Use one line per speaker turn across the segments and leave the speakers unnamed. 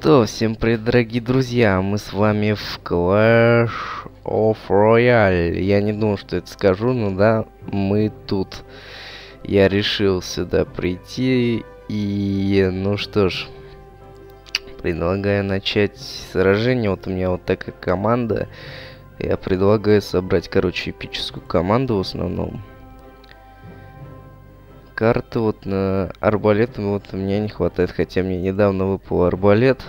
что, всем привет, дорогие друзья, мы с вами в Clash of Royale. Я не думал, что это скажу, но да, мы тут. Я решил сюда прийти, и ну что ж, предлагаю начать сражение. Вот у меня вот такая команда. Я предлагаю собрать, короче, эпическую команду в основном карты вот на арбалет вот у меня не хватает, хотя мне недавно выпал арбалет.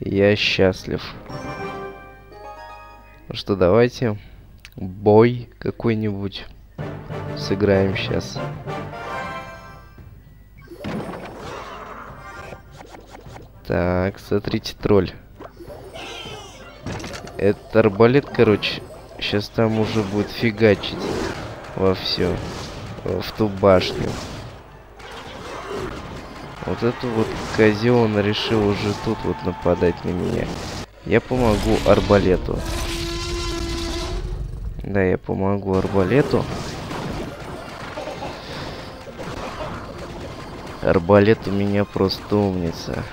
Я счастлив. Ну что, давайте бой какой-нибудь сыграем сейчас. Так, смотрите, тролль. Это арбалет, короче, сейчас там уже будет фигачить во все в ту башню. Вот эту вот козел решил уже тут вот нападать на меня. Я помогу арбалету. Да, я помогу арбалету. Арбалет у меня просто умница.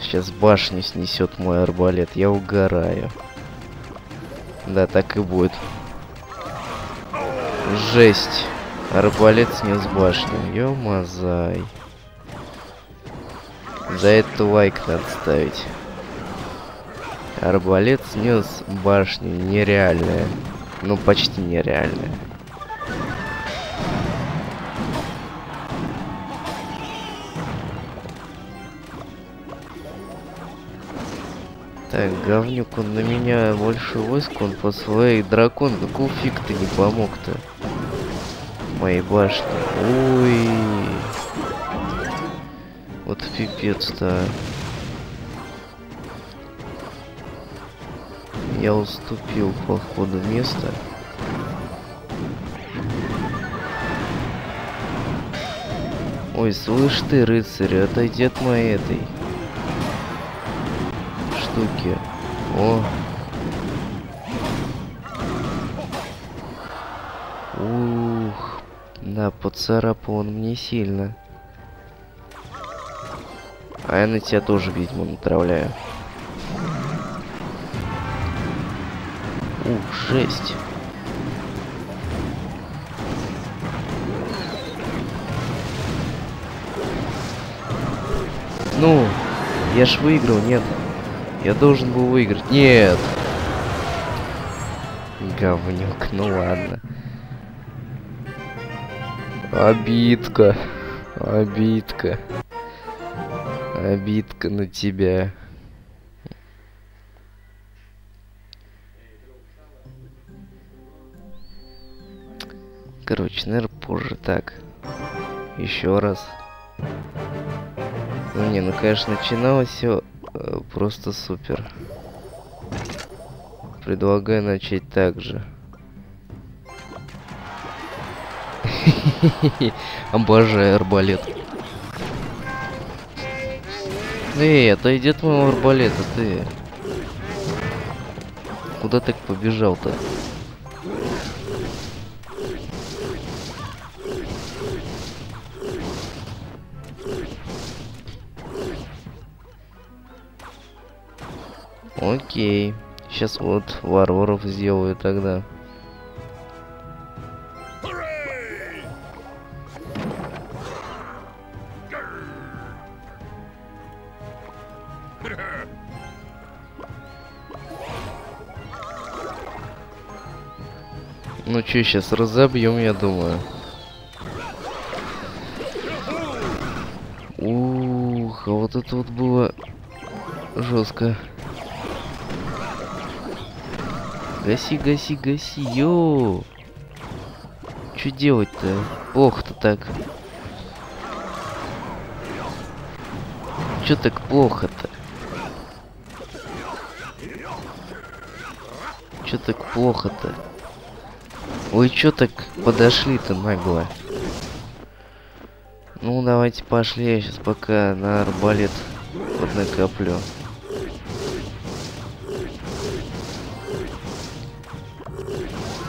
Сейчас башню снесет мой арбалет. Я угораю. Да, так и будет. Жесть. Арбалет снес башню. Ё-мазай. За это лайк надо ставить. Арбалет снес башню. Нереальная. Ну, почти нереальная. Так, говнюк, он на меня больше войск, он посылает дракон. Какого фиг ты не помог-то? Моей башни. Ой. Вот пипец-то. Я уступил по ходу места. Ой, слышь ты, рыцарь, отойди от моей этой штуки. О, Да, поцарапал он мне сильно. А я на тебя тоже ведьму натравляю. Ух, жесть. Ну, я ж выиграл, нет. Я должен был выиграть. Нет. Говнюк, ну ладно. Обидка. Обидка. Обидка на тебя. Короче, наверное, позже так. Еще раз. Ну не, ну конечно, начиналось все э, просто супер. Предлагаю начать так же. Обожаю арбалет. Эй, отойди от моего арбалета, ты. Куда ты побежал-то? Окей. Сейчас вот варваров сделаю тогда. Что, сейчас разобьем, я думаю. Ух, а вот это вот было жестко. Гаси, гаси, гаси, йоу. Что делать-то? Плохо-то так. Чё так плохо-то? Чё так плохо-то? Вы чё так подошли-то нагло? Ну, давайте пошли, я сейчас пока на арбалет поднакоплю.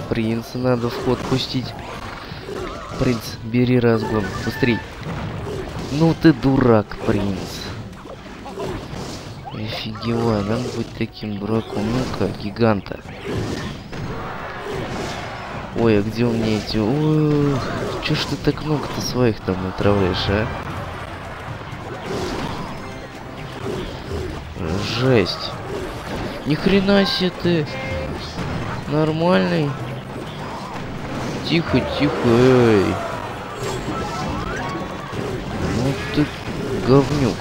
Принца надо в ход пустить. Принц, бери разгон, быстрей. Ну ты дурак, принц. Офигеваю, надо быть таким дураком. Ну-ка, гиганта. Ой, а где у меня эти... Ой, чё ж ты так много-то своих там отравляешь, а? Жесть. Ни хрена себе ты. Нормальный. Тихо, тихо, эй. Ну ты говнюк.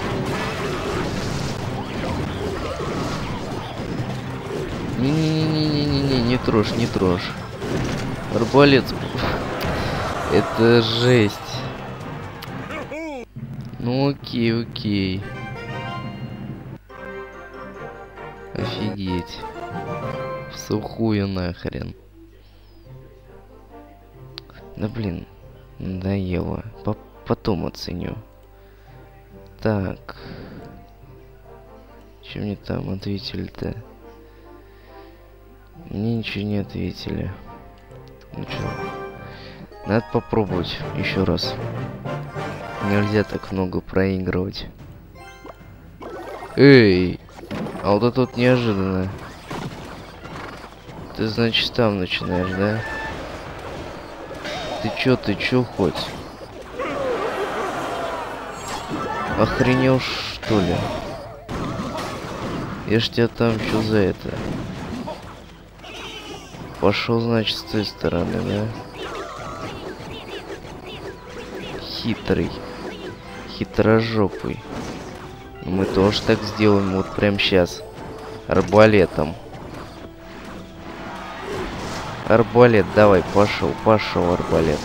Не-не-не-не-не-не, не трожь, не трожь. Арбалет. Это жесть. Ну окей, окей. Офигеть. В сухую нахрен. Да блин, надоело. По потом оценю. Так. Чем мне там ответили-то? Мне ничего не ответили. Ну чё? Надо попробовать еще раз. Нельзя так много проигрывать. Эй! А вот это вот неожиданно. Ты, значит, там начинаешь, да? Ты чё, ты чё хоть? Охренел, что ли? Я ж тебя там что за это? Пошел, значит, с той стороны, да? Хитрый. Хитрожопый. Мы тоже так сделаем вот прям сейчас. Арбалетом. Арбалет, давай, пошел, пошел арбалет.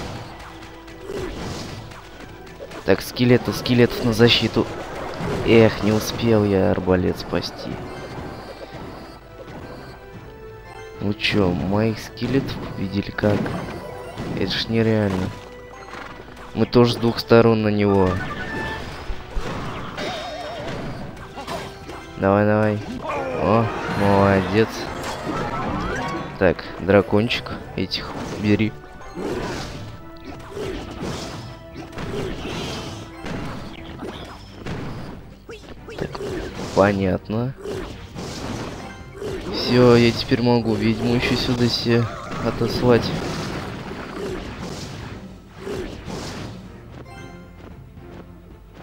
Так, скелеты, скелетов на защиту. Эх, не успел я арбалет спасти. Ну чё, моих скелетов победили как? Это ж нереально. Мы тоже с двух сторон на него. Давай, давай. О, молодец. Так, дракончик этих бери. Понятно. Все, я теперь могу ведьму еще сюда себе отослать.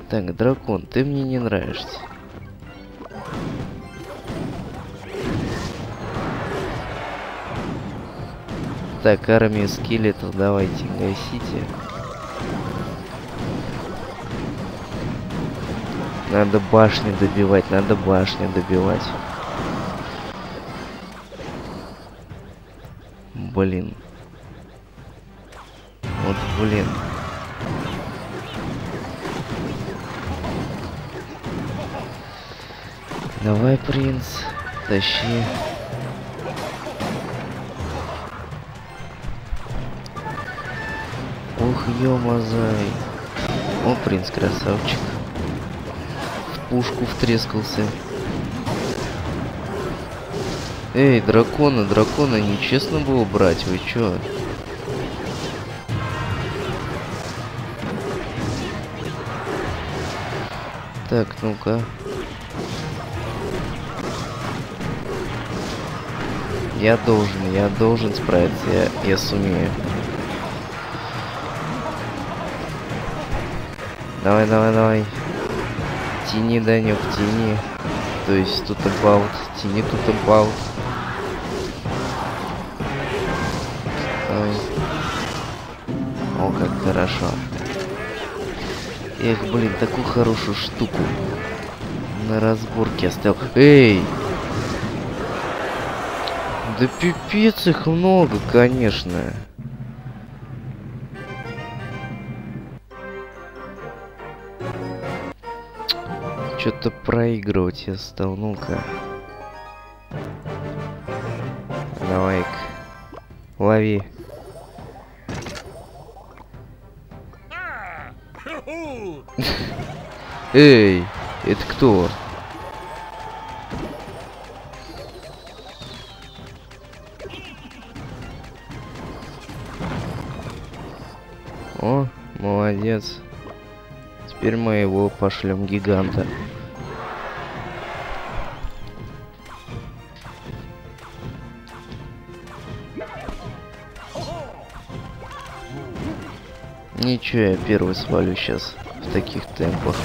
Так, дракон, ты мне не нравишься. Так, армию скелетов давайте гасите. Надо башни добивать, надо башни добивать. Блин. Вот блин. Давай, принц, тащи. Ух, ё-мазай. О, принц красавчик. В пушку втрескался. Эй, дракона, дракона, нечестно было брать, вы чё? Так, ну-ка. Я должен, я должен справиться, я, я сумею. Давай, давай, давай. Тяни, Данек, тяни. То есть тут about, тяни тут about. Давай. О, как хорошо. Эх, блин, такую хорошую штуку на разборке оставил. Эй! Да пипец их много, конечно. Что-то проигрывать я стал, ну-ка. Давай-ка. Лови. Эй, это кто? О, молодец. Теперь мы его пошлем гиганта. Ничего, я первый свалю сейчас в таких темпах.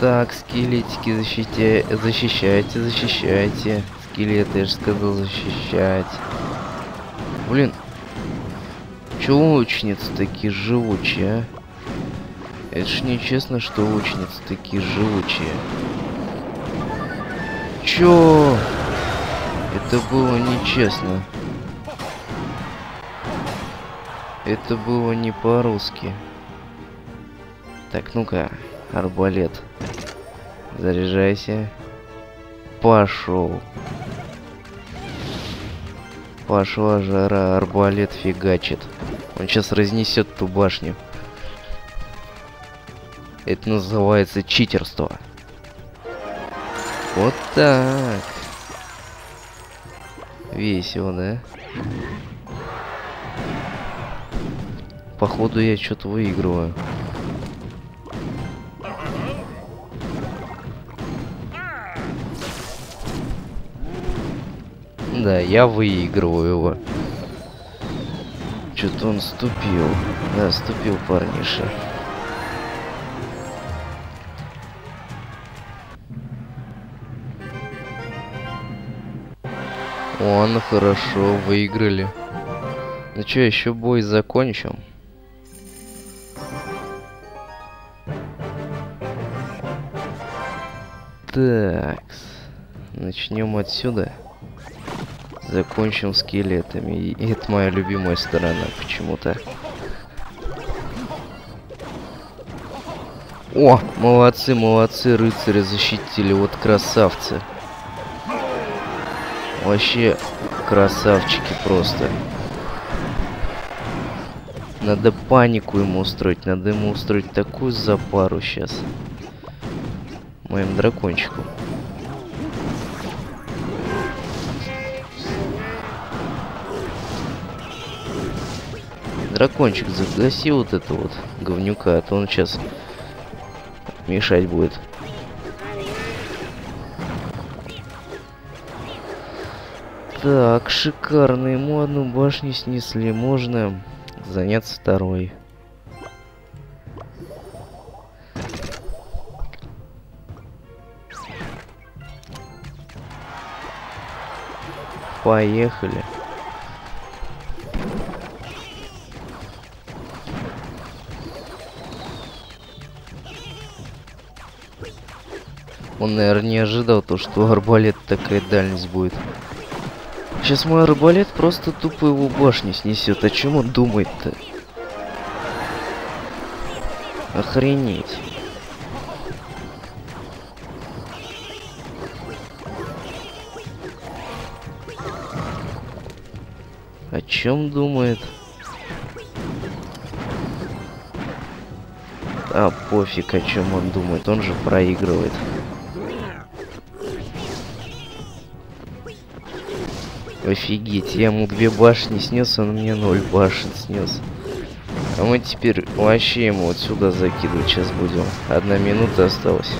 Так, скелетики защитя... защищайте, защищайте. Скелеты, я же сказал, защищать. Блин. Чего лучницы такие живучие, а? Это ж нечестно, что лучницы такие живучие. Чё? Это было нечестно. Это было не по-русски. Так, ну-ка, арбалет. Заряжайся. Пошел. Пошла жара, арбалет фигачит. Он сейчас разнесет ту башню. Это называется читерство. Вот так. Весело, да? Походу я что-то выигрываю. Да, я выигрываю его. Что-то он ступил. Да, ступил парниша. Он хорошо, выиграли. Ну что, еще бой закончим? Так, начнем отсюда. Закончим скелетами. И это моя любимая сторона почему-то. О, молодцы, молодцы, рыцари защитили, вот красавцы. Вообще красавчики просто. Надо панику ему устроить. Надо ему устроить такую запару сейчас. Моим дракончику. Дракончик, загаси вот это вот говнюка, а то он сейчас мешать будет. Так, шикарно. Ему одну башню снесли. Можно заняться второй. Поехали. Он, наверное, не ожидал то, что арбалет такая дальность будет. Сейчас мой арбалет просто тупо его башни снесет. О чем он думает-то? Охренеть. О чем думает? А, пофиг, о чем он думает. Он же проигрывает. Офигеть, я ему две башни снес, он мне ноль башен снес. А мы теперь вообще ему вот сюда закидывать сейчас будем. Одна минута осталась.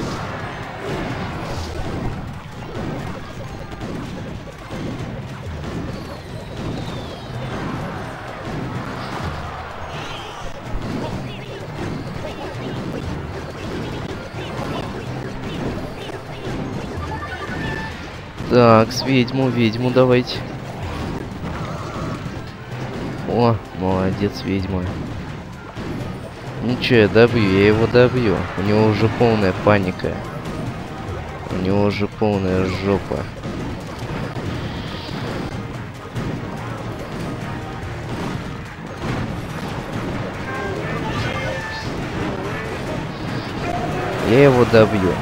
Так, с ведьму, ведьму давайте. О, молодец, ведьма. Ничего, я добью, я его добью. У него уже полная паника. У него уже полная жопа. Я его добью.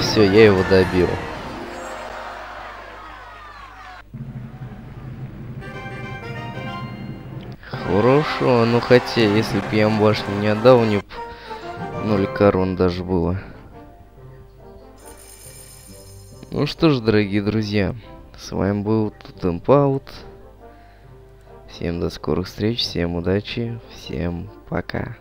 Все, я его добил. Хорошо, ну хотя, если бы я башню не отдал, мне б 0 корон даже было. Ну что ж, дорогие друзья, с вами был Тутемпаут. Всем до скорых встреч, всем удачи, всем пока.